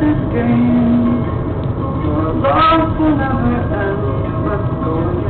this game. Your love will never end. Let's go